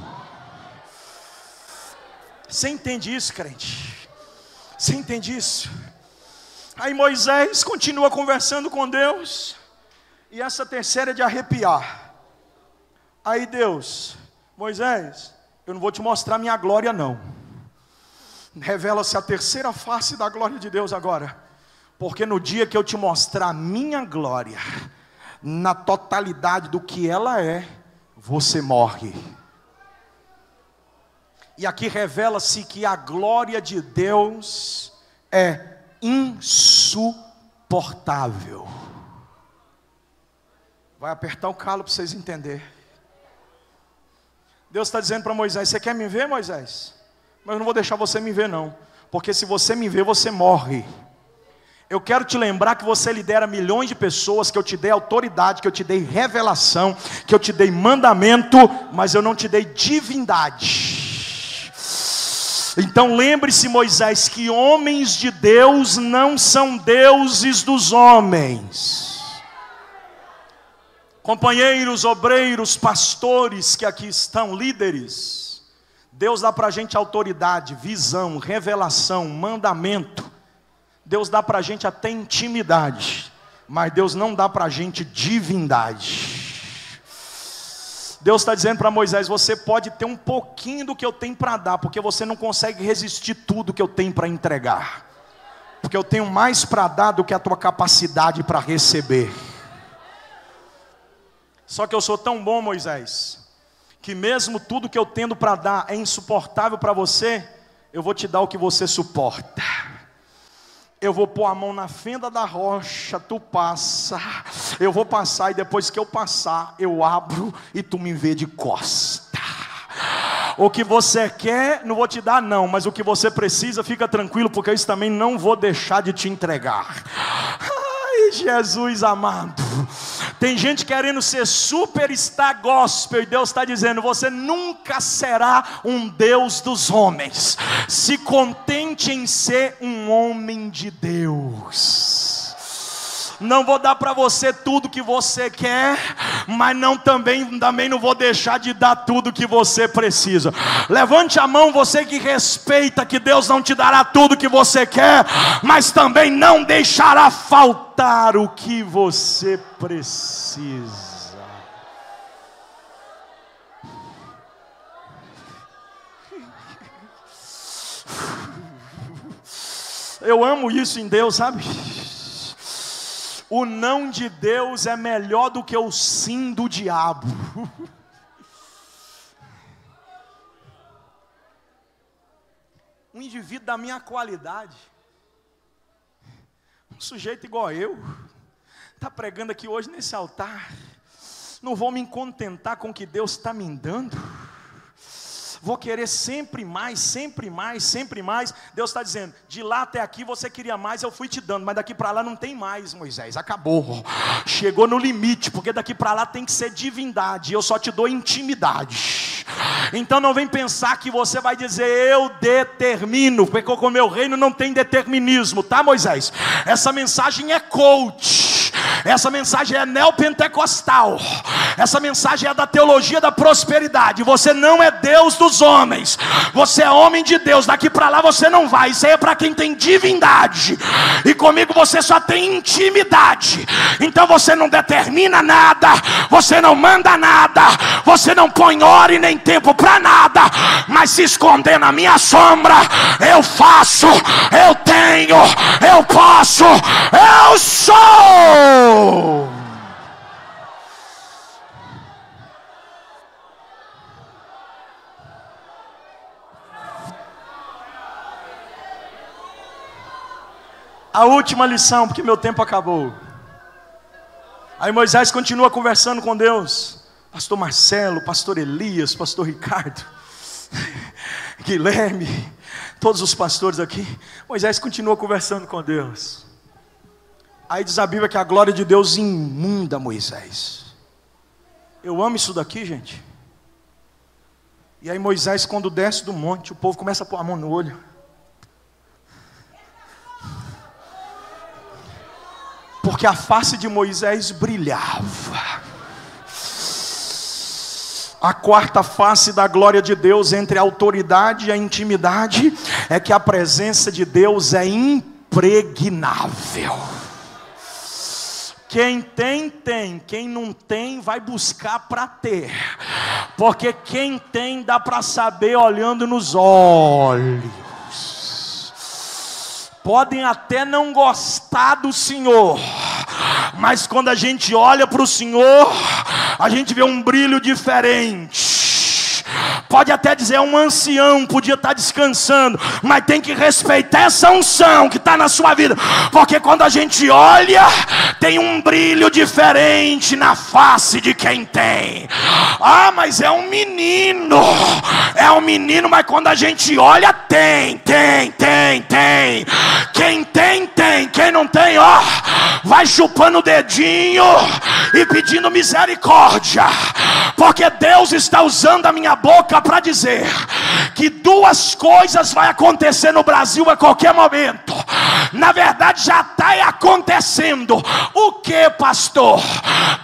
Você entende isso, crente? Você entende isso? Aí Moisés continua conversando com Deus, e essa terceira é de arrepiar. Aí Deus, Moisés, eu não vou te mostrar minha glória, não. Revela-se a terceira face da glória de Deus agora, porque no dia que eu te mostrar minha glória, na totalidade do que ela é, você morre. E aqui revela-se que a glória de Deus é insuportável. Vai apertar o calo para vocês entenderem. Deus está dizendo para Moisés: Você quer me ver, Moisés? Mas eu não vou deixar você me ver, não. Porque se você me ver, você morre. Eu quero te lembrar que você lidera milhões de pessoas, que eu te dei autoridade, que eu te dei revelação, que eu te dei mandamento, mas eu não te dei divindade. Então lembre-se, Moisés, que homens de Deus não são deuses dos homens. Companheiros, obreiros, pastores que aqui estão, líderes, Deus dá para a gente autoridade, visão, revelação, mandamento Deus dá para a gente até intimidade, mas Deus não dá para a gente divindade. Deus está dizendo para Moisés: você pode ter um pouquinho do que eu tenho para dar, porque você não consegue resistir tudo que eu tenho para entregar, porque eu tenho mais para dar do que a tua capacidade para receber. Só que eu sou tão bom, Moisés, que mesmo tudo que eu tendo para dar é insuportável para você, eu vou te dar o que você suporta eu vou pôr a mão na fenda da rocha, tu passa, eu vou passar e depois que eu passar, eu abro e tu me vê de costa. O que você quer, não vou te dar, não, mas o que você precisa, fica tranquilo, porque isso também não vou deixar de te entregar. Ai, Jesus amado. Tem gente querendo ser superstar gospel e Deus está dizendo: você nunca será um Deus dos homens. Se contente em ser um homem de Deus não vou dar para você tudo que você quer, mas não também, também não vou deixar de dar tudo que você precisa. Levante a mão, você que respeita que Deus não te dará tudo que você quer, mas também não deixará faltar o que você precisa. Eu amo isso em Deus, sabe? O não de Deus é melhor do que o sim do diabo. Um indivíduo da minha qualidade um sujeito igual eu, está pregando aqui hoje nesse altar. Não vou me contentar com o que Deus está me dando. Vou querer sempre mais, sempre mais, sempre mais. Deus está dizendo: de lá até aqui você queria mais, eu fui te dando, mas daqui para lá não tem mais, Moisés. Acabou. Chegou no limite, porque daqui para lá tem que ser divindade. Eu só te dou intimidade. Então não vem pensar que você vai dizer eu determino, porque com o meu reino não tem determinismo, tá, Moisés? Essa mensagem é coach. Essa mensagem é neopentecostal. Essa mensagem é da teologia da prosperidade. Você não é Deus dos homens. Você é homem de Deus. Daqui para lá você não vai. Isso aí é para quem tem divindade. E comigo você só tem intimidade. Então você não determina nada. Você não manda nada. Você não põe hora e nem tempo para nada. Mas se esconder na minha sombra, eu faço, eu tenho, eu posso, eu sou. A última lição, porque meu tempo acabou. Aí Moisés continua conversando com Deus. Pastor Marcelo, Pastor Elias, Pastor Ricardo, Guilherme, todos os pastores aqui. Moisés continua conversando com Deus. Aí diz a Bíblia que a glória de Deus imunda Moisés. Eu amo isso daqui, gente. E aí Moisés, quando desce do monte, o povo começa a pôr a mão no olho. porque a face de Moisés brilhava. A quarta face da glória de Deus entre a autoridade e a intimidade é que a presença de Deus é impregnável. Quem tem, tem. Quem não tem, vai buscar para ter. Porque quem tem, dá para saber olhando nos olhos. Podem até não gostar do Senhor, mas quando a gente olha para o Senhor, a gente vê um brilho diferente Pode até dizer, é um ancião, podia estar descansando, mas tem que respeitar essa unção que está na sua vida, porque quando a gente olha, tem um brilho diferente na face de quem tem. Ah, mas é um menino, é um menino, mas quando a gente olha, tem, tem, tem, tem. Quem tem, tem, quem não tem, ó, vai chupando o dedinho e pedindo misericórdia, porque Deus está usando a minha boca para dizer que duas coisas vai acontecer no Brasil a qualquer momento. Na verdade, já está acontecendo. O que, pastor?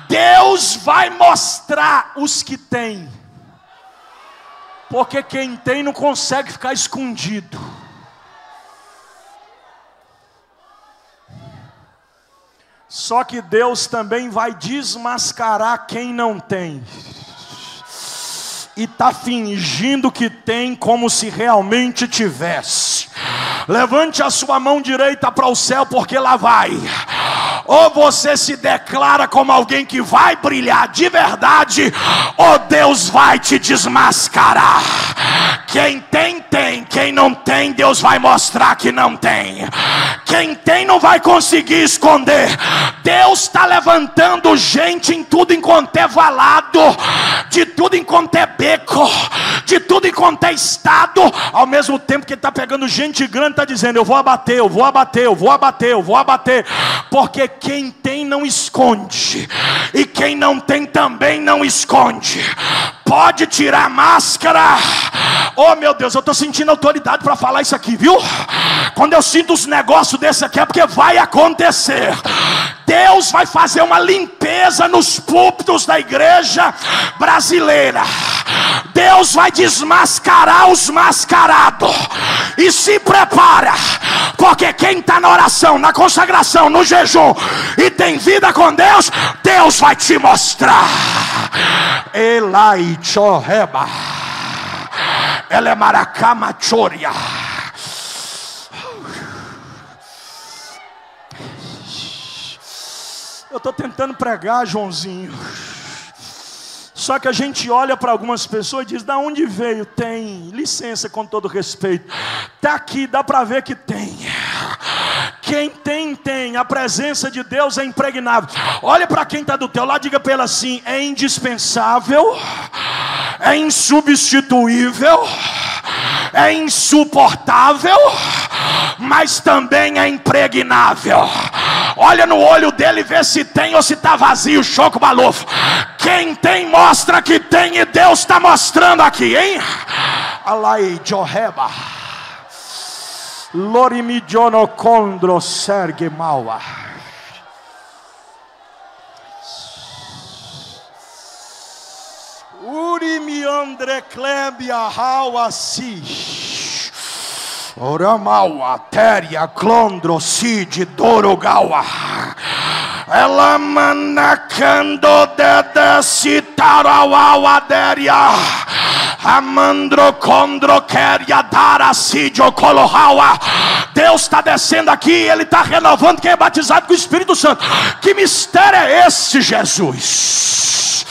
Deus vai mostrar os que têm. Porque quem tem não consegue ficar escondido. Só que Deus também vai desmascarar quem não tem e está fingindo que tem como se realmente tivesse. Levante a sua mão direita para o céu, porque lá vai. Ou você se declara como alguém que vai brilhar de verdade, ou Deus vai te desmascarar. Quem tem, tem. Quem não tem, Deus vai mostrar que não tem. Quem tem não vai conseguir esconder. Deus está levantando gente em tudo enquanto é valado, de tudo enquanto é beco, de tudo enquanto é estado, ao mesmo tempo que está pegando gente grande, está dizendo: Eu vou abater, eu vou abater, eu vou abater, eu vou abater, porque quem tem não esconde, e quem não tem também não esconde. Pode tirar a máscara. Oh meu Deus, eu estou sentindo autoridade para falar isso aqui, viu? Quando eu sinto os negócios desse aqui é porque vai acontecer. Deus vai fazer uma limpeza nos púlpitos da igreja brasileira. Deus vai desmascarar os mascarados. E se prepara, porque quem está na oração, na consagração, no jejum e tem vida com Deus, Deus vai te mostrar. Elai Choreba. Ela é maracama choria. Eu estou tentando pregar, Joãozinho. Só que a gente olha para algumas pessoas e diz: da onde veio? Tem, licença com todo respeito. Está aqui, dá para ver que tem. Quem tem, tem. A presença de Deus é impregnável. Olha para quem está do teu lado, diga para ele assim: é indispensável, é insubstituível, é insuportável, mas também é impregnável. Olha no olho dele e vê se tem ou se está vazio. Choco balofo. Quem tem, mostra que tem e Deus está mostrando aqui, hein? Alai Joheba. Lorimidiono condro sergue maua. Urimi andre klebia hawa si. Oramaua, Téria, Clondro, Cid, Dorogaua. Ela manacando de citarauau adéria. Amandro condro queria dar a Cidio colohaua. Deus está descendo aqui, Ele está renovando quem é batizado com o Espírito Santo. Que mistério é esse, Jesus?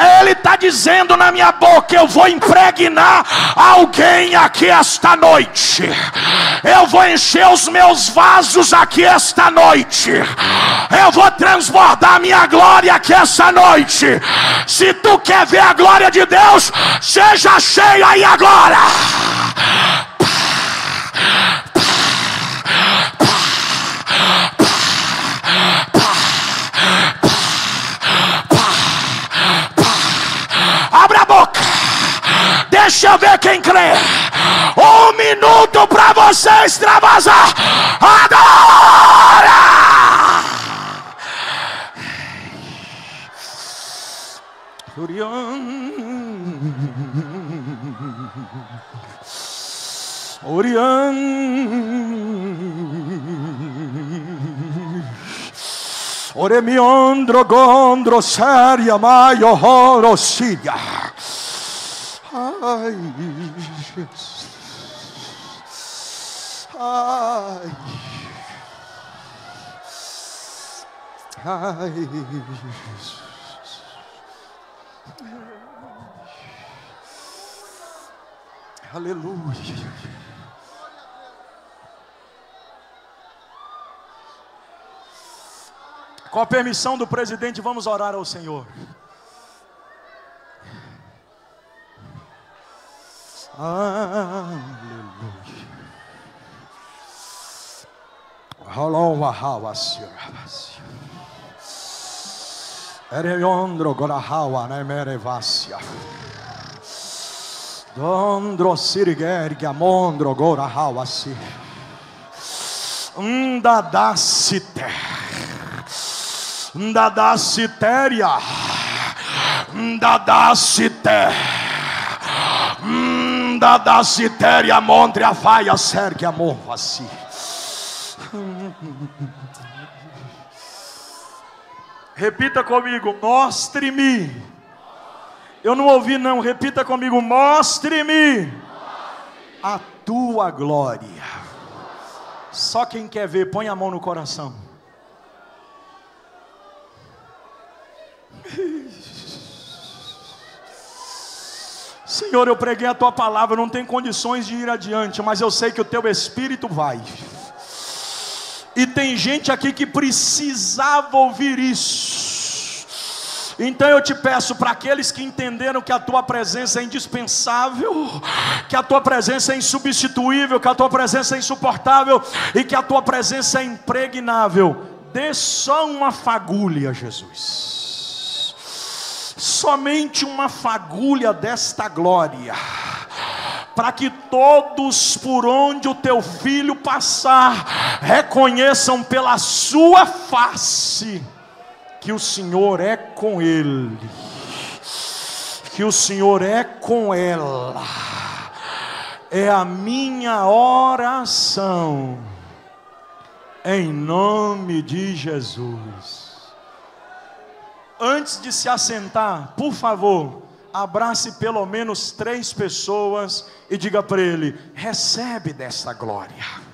Ele está dizendo na minha boca: eu vou impregnar alguém aqui esta noite. Eu vou encher os meus vasos aqui esta noite. Eu vou transbordar minha glória aqui esta noite. Se tu quer ver a glória de Deus, seja cheio aí agora. quem crê. Um minuto para você extravasar. agora. Orion. Orion. Oremion drogondro seria maio horosidia. Ai, Jesus. Ai. Ai, Jesus. Aleluia. Com a permissão do presidente, vamos orar ao Senhor. Aleluia. Aloha, Ereondro gorahawa nemerevasia. Dondro sirigergi amondro gorahawasi. Ndadasite. Ndadasiteria. Ndadasite. Ndadasiteria montre a faia sergue amorvasi. Repita comigo, mostre-me. Eu não ouvi, não. Repita comigo, mostre-me a tua glória. Só quem quer ver, põe a mão no coração. Senhor, eu preguei a tua palavra, não tenho condições de ir adiante, mas eu sei que o teu espírito vai. E tem gente aqui que precisava ouvir isso. Então eu te peço para aqueles que entenderam que a tua presença é indispensável, que a tua presença é insubstituível, que a tua presença é insuportável e que a tua presença é impregnável, dê só uma fagulha, Jesus. Somente uma fagulha desta glória para que todos por onde o teu filho passar reconheçam pela sua face que o Senhor é com ele, que o Senhor é com ela. É a minha oração, em nome de Jesus. Antes de se assentar, por favor, abrace pelo menos três pessoas e diga para ele: recebe dessa glória.